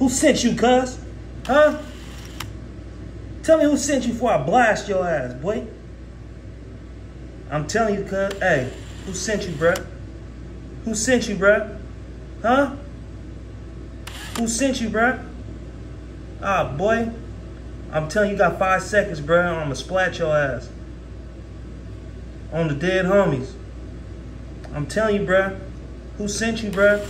Who sent you, cuz? Huh? Tell me who sent you before I blast your ass, boy. I'm telling you, cuz. Hey, who sent you, bruh? Who sent you, bruh? Huh? Who sent you, bruh? Ah, boy. I'm telling you, you got five seconds, bruh. I'm gonna splat your ass. On the dead homies. I'm telling you, bruh. Who sent you, bruh?